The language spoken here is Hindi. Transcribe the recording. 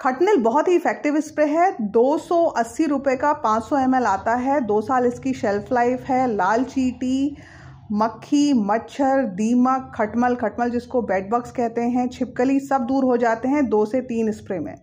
खटनिल बहुत ही इफ़ेक्टिव स्प्रे है। दो सौ अस्सी रुपये का पाँच सौ एम आता है। दो साल इसकी शेल्फ लाइफ है। लाल चीटी, मक्खी, मच्छर, दीमक, खटमल खटमल जिसको बेडबग्स कहते हैं, छिपकली सब दूर हो जाते हैं दो से तीन स्प्रे में।